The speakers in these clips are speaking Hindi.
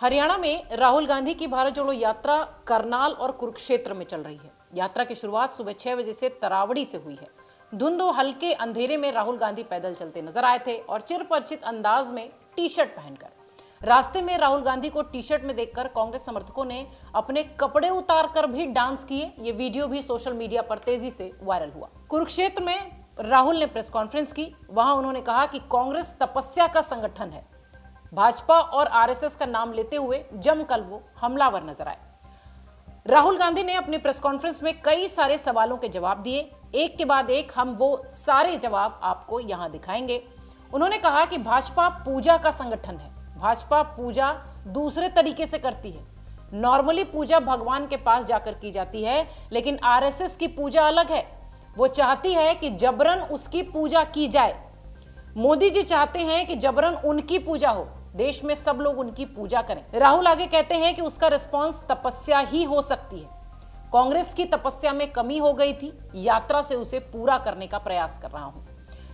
हरियाणा में राहुल गांधी की भारत जोड़ो यात्रा करनाल और कुरुक्षेत्र में चल रही है। यात्रा की शुरुआत सुबह छह बजे से तरावड़ी से हुई है। धुंध हल्के अंधेरे में राहुल गांधी पैदल चलते नज़र आए थे और चिरपरिचित अंदाज में टी शर्ट पहनकर। रास्ते में राहुल गांधी को टी शर्ट में देखकर कांग्रेस समर्थकों ने अपने कपड़े उतार कर भी डांस किए। ये वीडियो भी सोशल मीडिया पर तेज़ी से वायरल हुआ। कुरुक्षेत्र में राहुल ने प्रेस कॉन्फ्रेंस की। वहाँ उन्होंने कहा कि कांग्रेस तपस्या का संगठन है। भाजपा और आरएसएस का नाम लेते हुए जमकर वो हमलावर नज़र आए। राहुल गांधी ने अपनी प्रेस कॉन्फ्रेंस में कई सारे सवालों के जवाब दिए। एक के बाद एक हम वो सारे जवाब आपको यहाँ दिखाएँगे। उन्होंने कहा कि भाजपा पूजा का संगठन है। भाजपा पूजा दूसरे तरीके से करती है। नॉर्मली पूजा भगवान के पास जाकर की जाती है, लेकिन आरएसएस की पूजा अलग है। वो चाहती है कि जबरन उसकी पूजा की जाए। मोदी जी चाहते हैं कि जबरन उनकी पूजा हो। देश में सब लोग उनकी पूजा करें। राहुल आगे कहते हैं कि उसका रिस्पॉन्स तपस्या ही हो सकती है। कांग्रेस की तपस्या में कमी हो गई थी, यात्रा से उसे पूरा करने का प्रयास कर रहा हूँ।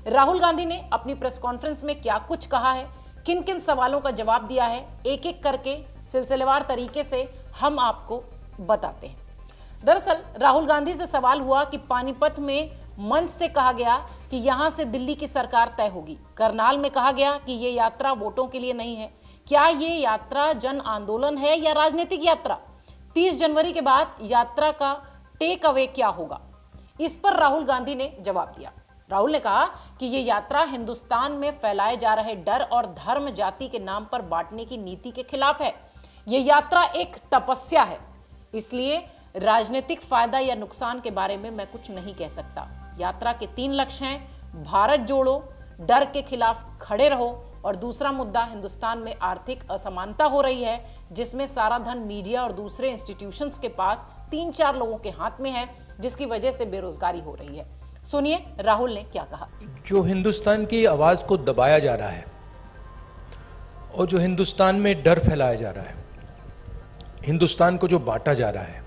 राहुल गांधी ने अपनी प्रेस कॉन्फ्रेंस में क्या कुछ कहा है किन किन सवालों का जवाब दिया है एक एक करके सिलसिलेवार तरीके से हम आपको बताते हैं। दरअसल, राहुल गांधी से सवाल हुआ कि पानीपत में मंच से कहा गया कि यहाँ से दिल्ली की सरकार तय होगी। करनाल में कहा गया कि ये यात्रा वोटों के लिए नहीं है। क्या ये यात्रा जन आंदोलन है या राजनीतिक यात्रा? 30 जनवरी के बाद यात्रा का टेक अवे क्या होगा? इस पर राहुल गांधी ने जवाब दिया। राहुल ने कहा कि ये यात्रा हिंदुस्तान में फैलाए जा रहे डर और धर्म जाति के नाम पर बांटने की नीति के खिलाफ है। ये यात्रा एक तपस्या है। इसलिए राजनीतिक फ़ायदा या नुकसान के बारे में मैं कुछ नहीं कह सकता। यात्रा के तीन लक्ष्य हैं। भारत जोड़ो, डर के खिलाफ खड़े रहो और दूसरा मुद्दा हिंदुस्तान में आर्थिक असमानता हो रही है, जिसमें सारा धन मीडिया और दूसरे इंस्टीट्यूशंस के पास तीन चार लोगों के हाथ में है, जिसकी वजह से बेरोजगारी हो रही है। सुनिए, राहुल ने क्या कहा? जो हिंदुस्तान की आवाज़ को दबाया जा रहा है और जो हिंदुस्तान में डर फैलाया जा रहा है, हिंदुस्तान को जो बांटा जा रहा है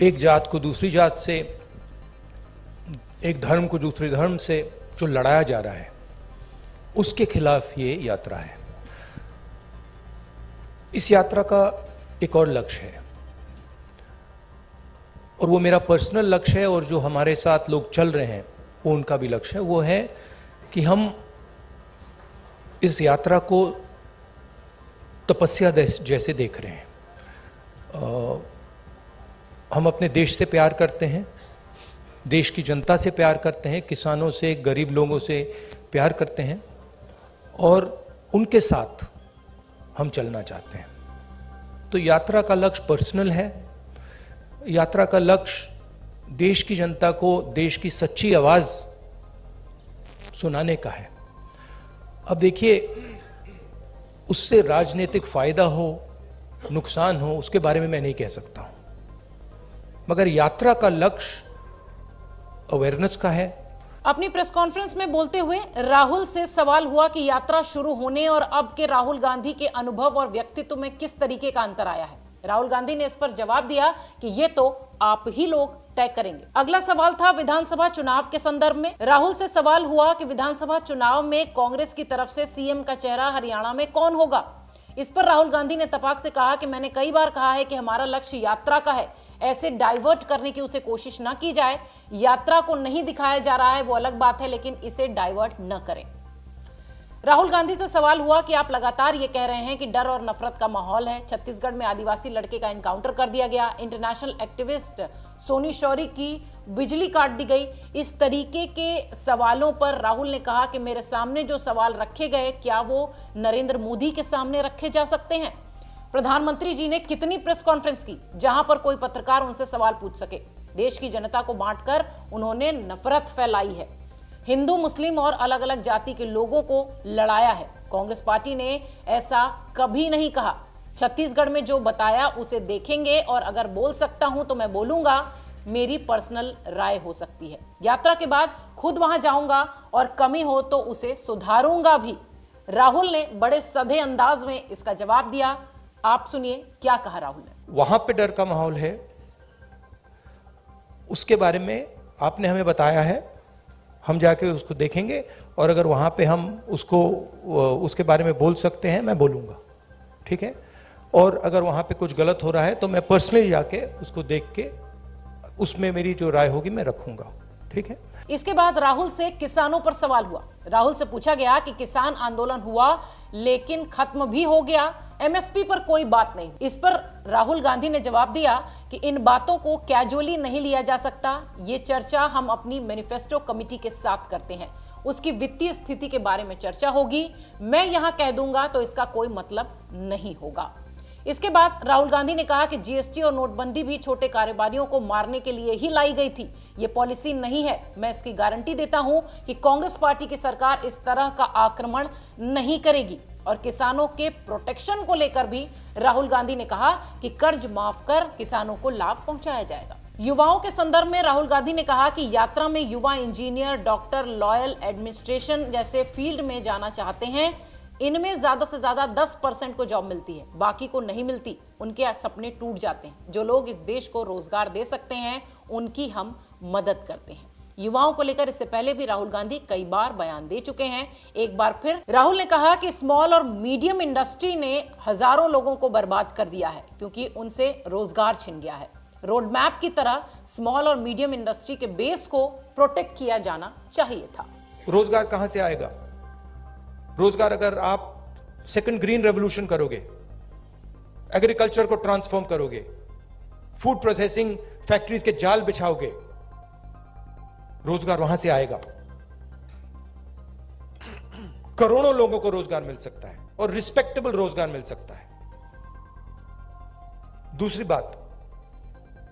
एक जात को दूसरी जात से, एक धर्म को दूसरे धर्म से जो लड़ाया जा रहा है, उसके खिलाफ ये यात्रा है। इस यात्रा का एक और लक्ष्य है। और वो मेरा पर्सनल लक्ष्य है और जो हमारे साथ लोग चल रहे हैं, वो उनका भी लक्ष्य है। वो है कि हम इस यात्रा को तपस्या जैसे देख रहे हैं। हम अपने देश से प्यार करते हैं, देश की जनता से प्यार करते हैं, किसानों से, गरीब लोगों से प्यार करते हैं और उनके साथ हम चलना चाहते हैं। तो यात्रा का लक्ष्य पर्सनल है। यात्रा का लक्ष्य देश की जनता को, देश की सच्ची आवाज़ सुनाने का है। अब देखिए, उससे राजनीतिक फ़ायदा हो, नुकसान हो, उसके बारे में मैं नहीं कह सकता हूँ। मगर यात्रा का लक्ष्य अवेयरनेस का है। अपनी प्रेस कॉन्फ्रेंस में बोलते हुए राहुल से सवाल हुआ कि यात्रा शुरू होने और अब के राहुल गांधी के अनुभव और व्यक्तित्व में किस तरीके का अंतर आया है। राहुल गांधी ने इस पर जवाब दिया कि ये तो आप ही लोग तय करेंगे। अगला सवाल था विधानसभा चुनाव के संदर्भ में। राहुल से सवाल हुआ कि विधानसभा चुनाव में कांग्रेस की तरफ़ से सीएम का चेहरा हरियाणा में कौन होगा? इस पर राहुल गांधी ने तपाक से कहा कि मैंने कई बार कहा है कि हमारा लक्ष्य यात्रा का है। ऐसे डाइवर्ट करने की उसे कोशिश ना की जाए। यात्रा को नहीं दिखाया जा रहा है, वो अलग बात है, लेकिन इसे डाइवर्ट न करें। राहुल गांधी से सवाल हुआ कि आप लगातार ये कह रहे हैं कि डर और नफरत का माहौल है। छत्तीसगढ़ में आदिवासी लड़के का इनकाउंटर कर दिया गया। इंटरनेशनल एक्टिविस्ट सोनी शौरी की बिजली काट दी गई। इस तरीके के सवालों पर राहुल ने कहा कि मेरे सामने जो सवाल रखे गए, क्या वो नरेंद्र मोदी के सामने रखे जा सकते हैं? प्रधानमंत्री जी ने कितनी प्रेस कॉन्फ्रेंस की जहाँ पर कोई पत्रकार उनसे सवाल पूछ सके? देश की जनता को बांटकर उन्होंने नफरत फैलाई है। हिंदू, मुस्लिम और अलग अलग जाति के लोगों को लड़ाया है। कांग्रेस पार्टी ने ऐसा कभी नहीं कहा। छत्तीसगढ़ में जो बताया उसे देखेंगे और अगर बोल सकता हूँ तो मैं बोलूँगा, मेरी पर्सनल राय हो सकती है। यात्रा के बाद खुद वहाँ जाऊँगा और कमी हो तो उसे सुधारूँगा भी। राहुल ने बड़े सधे अंदाज में इसका जवाब दिया। आप सुनिए क्या कहा राहुल ने। वहाँ पे डर का माहौल है। उसके बारे में आपने हमें बताया है। हम जाके उसको देखेंगे और अगर वहाँ पे हम उसको उसके बारे में बोल सकते हैं मैं बोलूँगा। ठीक है? और अगर वहाँ पे कुछ गलत हो रहा है तो मैं पर्सनली जाके उसको देख के उसमें मेरी जो राय होगी मैं रखूँगा। ठीक है? इसके बाद राहुल से किसानों पर सवाल हुआ। राहुल से पूछा गया कि किसान आंदोलन हुआ, लेकिन खत्म भी हो गया। एमएसपी पर कोई बात नहीं। इस पर राहुल गांधी ने जवाब दिया कि इन बातों को कैजुअली नहीं लिया जा सकता। ये चर्चा हम अपनी मैनिफेस्टो कमिटी के साथ करते हैं। उसकी वित्तीय स्थिति के बारे में चर्चा होगी। मैं यहाँ कह दूँगा तो इसका कोई मतलब नहीं होगा। इसके बाद राहुल गांधी ने कहा कि जीएसटी और नोटबंदी भी छोटे कारोबारियों को मारने के लिए ही लाई गई थी। ये पॉलिसी नहीं है। मैं इसकी गारंटी देता हूँ कि कांग्रेस पार्टी की सरकार इस तरह का आक्रमण नहीं करेगी। और किसानों के प्रोटेक्शन को लेकर भी राहुल गांधी ने कहा कि कर्ज माफ़ कर किसानों को लाभ पहुँचाया जाएगा। युवाओं के संदर्भ में राहुल गांधी ने कहा कि यात्रा में युवा इंजीनियर, डॉक्टर, लॉयल एडमिनिस्ट्रेशन जैसे फ़ील्ड में जाना चाहते हैं। इनमें ज़्यादा से ज़्यादा 10 परसेंट को जॉब मिलती है, बाकी को नहीं मिलती। उनके सपने टूट जाते हैं। जो लोग इस देश को रोज़गार दे सकते हैं, उनकी हम मदद करते हैं। युवाओं को लेकर इससे पहले भी राहुल गांधी कई बार बयान दे चुके हैं। एक बार फिर राहुल ने कहा कि स्मॉल और मीडियम इंडस्ट्री ने हज़ारों लोगों को बर्बाद कर दिया है, क्योंकि उनसे रोज़गार छिन गया है। रोड मैप की तरह स्मॉल और मीडियम इंडस्ट्री के बेस को प्रोटेक्ट किया जाना चाहिए था। रोज़गार कहाँ से आएगा? रोज़गार अगर आप सेकंड ग्रीन रेवोल्यूशन करोगे एग्रीकल्चर को ट्रांसफॉर्म करोगे फ़ूड प्रोसेसिंग फैक्ट्रीज के जाल बिछाओगे, रोज़गार वहाँ से आएगा। करोड़ों लोगों को रोज़गार मिल सकता है और रिस्पेक्टेबल रोज़गार मिल सकता है। दूसरी बात,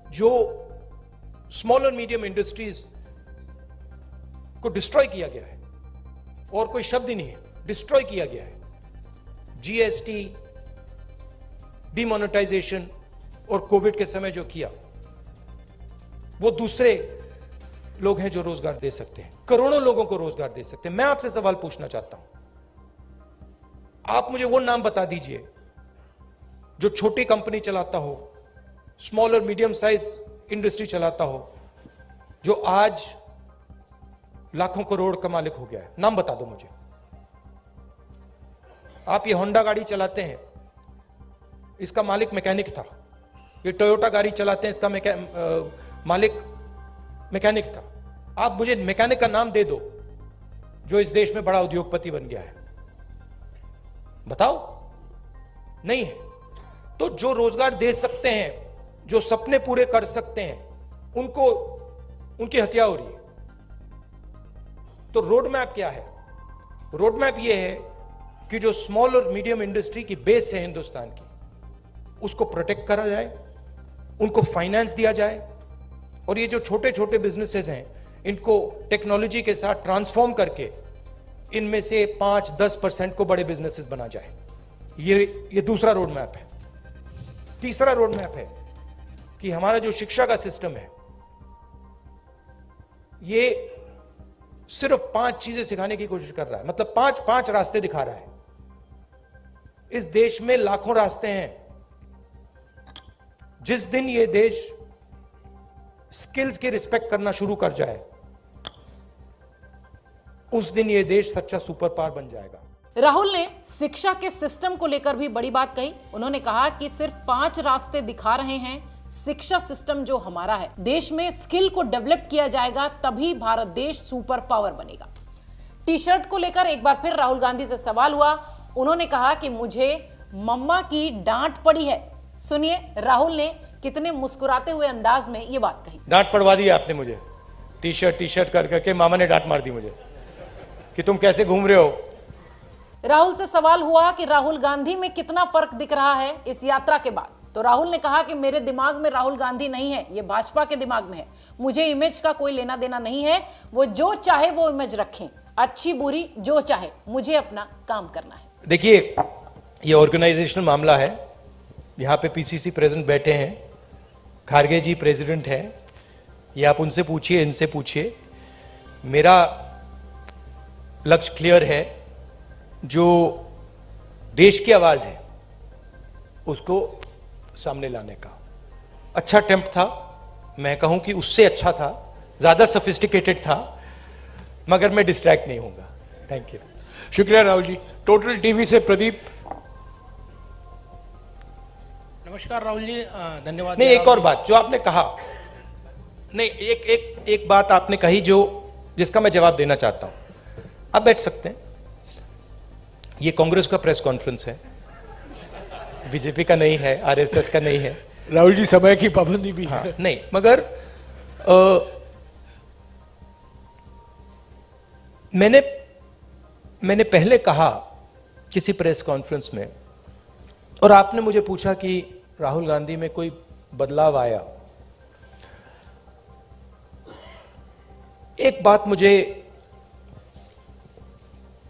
जो स्मॉल और मीडियम इंडस्ट्रीज़ को डिस्ट्रॉय किया गया है, और कोई शब्द ही नहीं है। डिस्ट्रॉय किया गया है। जीएसटी डिमोनेटाइजेशन और कोविड के समय जो किया, वो दूसरे लोग हैं जो रोज़गार दे सकते हैं। करोड़ों लोगों को रोज़गार दे सकते हैं। मैं आपसे सवाल पूछना चाहता हूँ। आप मुझे वो नाम बता दीजिए जो छोटी कंपनी चलाता हो स्मॉल और मीडियम साइज़ इंडस्ट्री चलाता हो, जो आज लाखों करोड़ का मालिक हो गया है। नाम बता दो मुझे। आप ये होंडा गाड़ी चलाते हैं। इसका मालिक मैकेनिक था। ये टोयोटा गाड़ी चलाते हैं इसका मैके, मालिक मैकेनिक था। आप मुझे मैकेनिक का नाम दे दो जो इस देश में बड़ा उद्योगपति बन गया है। बताओ। नहीं है। तो जो रोज़गार दे सकते हैं जो सपने पूरे कर सकते हैं उनको उनकी हत्या हो रही है। तो रोड मैप क्या है? रोड मैप यह है कि जो स्मॉल और मीडियम इंडस्ट्री की बेस है हिंदुस्तान की, उसको प्रोटेक्ट करा जाए, उनको फाइनेंस दिया जाए, और ये जो छोटे छोटे बिजनेसेस हैं, इनको टेक्नोलॉजी के साथ ट्रांसफॉर्म करके, इनमें से पाँच दस परसेंट को बड़े बिजनेसेस बना जाए। ये ये दूसरा रोड मैप है। तीसरा रोड मैप है कि हमारा जो शिक्षा का सिस्टम है, ये सिर्फ़ पाँच चीज़ें सिखाने की कोशिश कर रहा है। मतलब पाँच पाँच रास्ते दिखा रहा है। इस देश में लाखों रास्ते हैं। जिस दिन ये देश स्किल्स की रिस्पेक्ट करना शुरू कर जाए, उस दिन ये देश सच्चा सुपर पावर बन जाएगा। राहुल ने शिक्षा के सिस्टम को लेकर भी बड़ी बात कही। उन्होंने कहा कि सिर्फ़ पाँच रास्ते दिखा रहे हैं, शिक्षा सिस्टम जो हमारा है। देश में स्किल को डेवलप किया जाएगा, तभी भारत देश सुपर पावर बनेगा। टी शर्ट को लेकर एक बार फिर राहुल गांधी से सवाल हुआ उन्होंने कहा कि मुझे मम्मा की डांट पड़ी है। सुनिए राहुल ने कितने मुस्कुराते हुए अंदाज में ये बात कही। डांट पड़वा दी आपने मुझे। टी शर्ट टी शर्ट कर करके मामा ने डांट मार दी मुझे। कि तुम कैसे घूम रहे हो? राहुल से सवाल हुआ कि राहुल गांधी में कितना फ़र्क दिख रहा है इस यात्रा के बाद। तो राहुल ने कहा कि मेरे दिमाग में राहुल गांधी नहीं है ये भाजपा के दिमाग में है। मुझे इमेज का कोई लेना देना नहीं है वो जो चाहे वो इमेज रखें। अच्छी बुरी जो चाहे मुझे अपना काम करना है। देखिए, ये ऑर्गेनाइजेशनल मामला है। यहाँ पे पीसीसी प्रेसिडेंट बैठे हैं। खारगे जी प्रेसिडेंट हैं। ये आप उनसे पूछिए, इनसे पूछिए। मेरा लक्ष्य क्लियर है। जो देश की आवाज़ है, उसको सामने लाने का। अच्छा अटेम्प्ट था। मैं कहूँ कि उससे अच्छा था। ज़्यादा सफिस्टिकेटेड था। मगर मैं डिस्ट्रैक्ट नहीं होऊँगा। थैंक यू शुक्रिया राहुल जी। टोटल टीवी से प्रदीप। नमस्कार राहुल जी धन्यवाद नहीं एक और बात जो आपने कहा। नहीं एक एक एक बात आपने कही जो जिसका मैं जवाब देना चाहता हूँ। आप बैठ सकते हैं। ये कांग्रेस का प्रेस कॉन्फ्रेंस है। बीजेपी का नहीं है आरएसएस का नहीं है। राहुल जी समय की पाबंदी भी है हाँ, नहीं मगर अ, मैंने मैंने पहले कहा किसी प्रेस कॉन्फ्रेंस में और आपने मुझे पूछा कि राहुल गांधी में कोई बदलाव आया। एक बात मुझे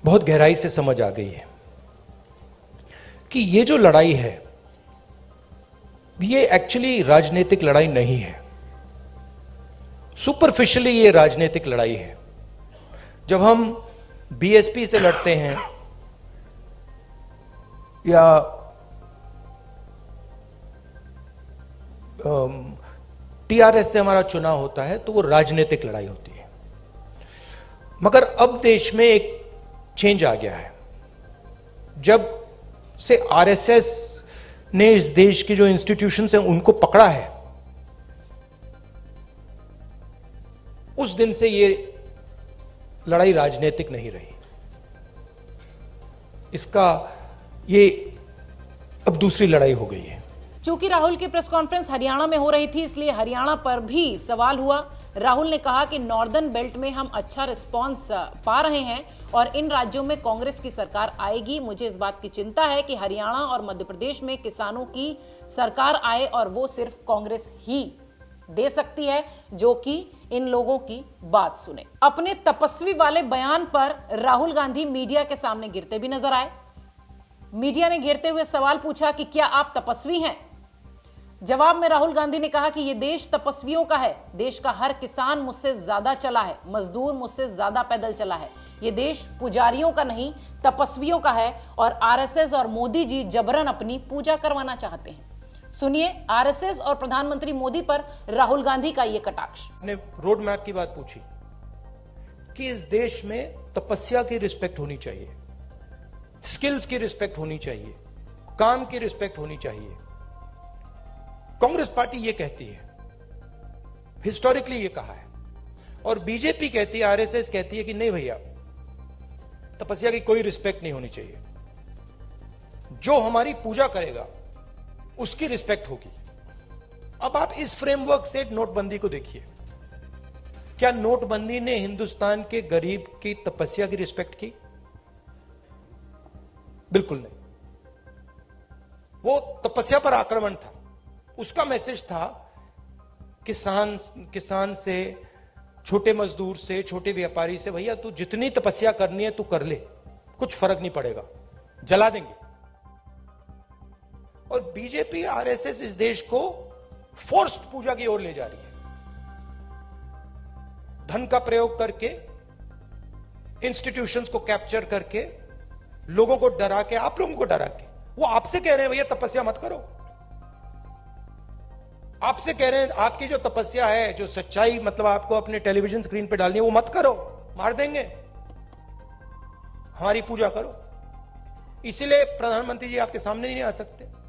बहुत गहराई से समझ आ गई है कि ये जो लड़ाई है, ये एक्चुअली राजनीतिक लड़ाई नहीं है। सुपरफिशियली ये राजनीतिक लड़ाई है। जब हम बीएसपी से लड़ते हैं। या टीआरएस से हमारा चुनाव होता है तो वो राजनीतिक लड़ाई होती है। मगर अब देश में एक चेंज आ गया है। जब से आरएसएस ने इस देश की जो इंस्टीट्यूशन है उनको पकड़ा है, उस दिन से ये लड़ाई राजनीतिक नहीं रही। इसका ये अब दूसरी लड़ाई हो गई है। चूँकि राहुल की प्रेस कॉन्फ्रेंस हरियाणा में हो रही थी, इसलिए हरियाणा पर भी सवाल हुआ। राहुल ने कहा कि नॉर्दर्न बेल्ट में हम अच्छा रिस्पांस पा रहे हैं और इन राज्यों में कांग्रेस की सरकार आएगी। मुझे इस बात की चिंता है कि हरियाणा और मध्य प्रदेश में किसानों की सरकार आए और वो सिर्फ़ कांग्रेस ही दे सकती है जो कि इन लोगों की बात सुने। अपने तपस्वी वाले बयान पर राहुल गांधी मीडिया के सामने गिरते भी नज़र आए। मीडिया ने घेरते हुए सवाल पूछा कि क्या आप तपस्वी हैं? जवाब में राहुल गांधी ने कहा कि यह देश तपस्वियों का है। देश का हर किसान मुझसे ज़्यादा चला है। मजदूर मुझसे ज़्यादा पैदल चला है। ये देश पुजारियों का नहीं, तपस्वियों का है और आरएसएस और मोदी जी जबरन अपनी पूजा करवाना चाहते हैं। सुनिए, आरएसएस और प्रधानमंत्री मोदी पर राहुल गांधी का यह कटाक्ष। ने रोड मैप की बात पूछी कि इस देश में तपस्या की रिस्पेक्ट होनी चाहिए स्किल्स की रिस्पेक्ट होनी चाहिए, काम की रिस्पेक्ट होनी चाहिए। कांग्रेस पार्टी ये कहती है हिस्टोरिकली ये कहा है, और बीजेपी कहती है, आरएसएस कहती है कि नहीं भैया, तपस्या की कोई रिस्पेक्ट नहीं होनी चाहिए। जो हमारी पूजा करेगा उसकी रिस्पेक्ट होगी। अब आप इस फ्रेमवर्क से नोटबंदी को देखिए। क्या नोटबंदी ने हिंदुस्तान के गरीब की तपस्या की रिस्पेक्ट की? बिल्कुल नहीं। वो तपस्या पर आक्रमण था। उसका मैसेज था, किसान किसान से, छोटे मजदूर से, छोटे व्यापारी से, भैया, तू जितनी तपस्या करनी है, तू कर ले। कुछ फ़र्क नहीं पड़ेगा। जला देंगे। और बीजेपी आरएसएस इस देश को फोर्स्ड पूजा की ओर ले जा रही है। धन का प्रयोग करके इंस्टीट्यूशंस को कैप्चर करके, लोगों को डरा के, आप लोगों को डरा के। वो आपसे कह रहे हैं, भैया, तपस्या मत करो। आपसे कह रहे हैं, आपकी जो तपस्या है, जो सच्चाई मतलब आपको अपने टेलीविज़न स्क्रीन पे डालनी है, वो मत करो। मार देंगे। हमारी पूजा करो। इसलिए प्रधानमंत्री जी आपके सामने नहीं आ सकते।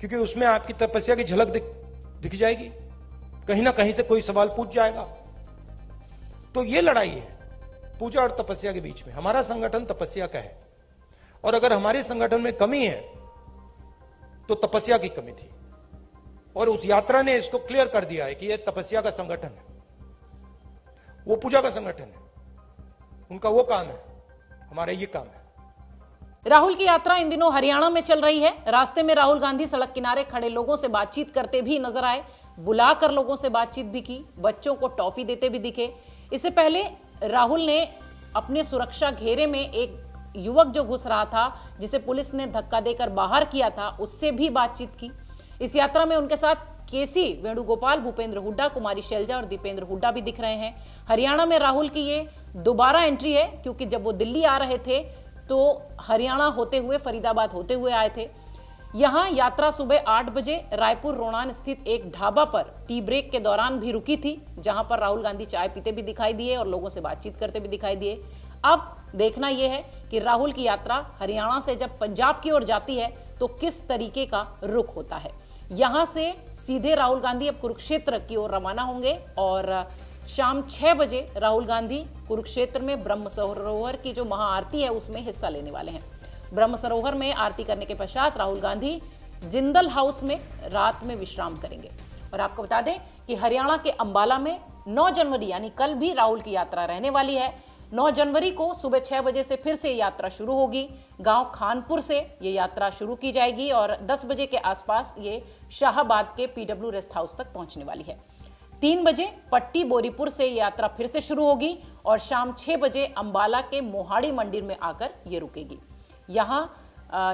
क्योंकि उसमें आपकी तपस्या की झलक दिख, दिख जाएगी। कहीं ना कहीं से कोई सवाल पूछ जाएगा। तो ये लड़ाई है पूजा और तपस्या के बीच में। हमारा संगठन तपस्या का है। और अगर हमारे संगठन में कमी है तो तपस्या की कमी थी। और उस यात्रा ने इसको क्लियर कर दिया है कि यह तपस्या का संगठन है। वो पूजा का संगठन है। उनका वो काम है। हमारा ये काम है। राहुल की यात्रा इन दिनों हरियाणा में चल रही है। रास्ते में राहुल गांधी सड़क किनारे खड़े लोगों से बातचीत करते भी नज़र आए। बुलाकर लोगों से बातचीत भी की। बच्चों को टॉफी देते भी दिखे। इससे पहले राहुल ने अपने सुरक्षा घेरे में एक युवक जो घुस रहा था, जिसे पुलिस ने धक्का देकर बाहर किया था, उससे भी बातचीत की। इस यात्रा में उनके साथ केसी वेणुगोपाल, भूपेंद्र हुड्डा, कुमारी शैलजा और दीपेंद्र हुड्डा भी दिख रहे हैं। हरियाणा में राहुल की ये दोबारा एंट्री है, क्योंकि जब वो दिल्ली आ रहे थे तो हरियाणा होते हुए, फरीदाबाद होते हुए आए थे। यहाँ यात्रा सुबह आठ बजे रायपुर रोणान स्थित एक ढाबा पर टी ब्रेक के दौरान भी रुकी थी, जहाँ पर राहुल गांधी चाय पीते भी दिखाई दिए और लोगों से बातचीत करते भी दिखाई दिए। अब देखना यह है कि राहुल की यात्रा हरियाणा से जब पंजाब की ओर जाती है तो किस तरीके का रुख होता है। यहाँ से सीधे राहुल गांधी अब कुरुक्षेत्र की ओर रवाना होंगे और शाम छह बजे राहुल गांधी कुरुक्षेत्र में ब्रह्म सरोवर की जो महाआरती है, उसमें हिस्सा लेने वाले हैं। ब्रह्म सरोवर में आरती करने के पश्चात राहुल गांधी जिंदल हाउस में रात में विश्राम करेंगे। और आपको बता दें कि हरियाणा के अंबाला में 9 जनवरी, यानी कल भी राहुल की यात्रा रहने वाली है। 9 जनवरी को सुबह छह बजे से फिर से यात्रा शुरू होगी। गाँव खानपुर से ये यात्रा शुरू की जाएगी और 10 बजे के आसपास ये शाहबाद के पीडब्ल्यू रेस्ट हाउस तक पहुँचने वाली है। तीन बजे पट्टी बोरीपुर से यात्रा फिर से शुरू होगी और शाम छह बजे अंबाला के मोहाड़ी मंदिर में आकर ये रुकेगी। यहाँ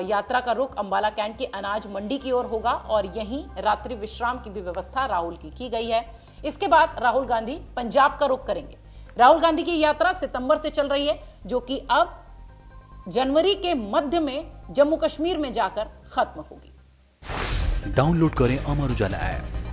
यात्रा का रुख अंबाला कैंट की अनाज मंडी की ओर होगा और यहीं रात्रि विश्राम की भी व्यवस्था राहुल की की गई है। इसके बाद राहुल गांधी पंजाब का रुख करेंगे। राहुल गांधी की यात्रा सितंबर से चल रही है, जो कि अब जनवरी के मध्य में जम्मू कश्मीर में जाकर खत्म होगी। डाउनलोड करें अमर उजाला ऐप।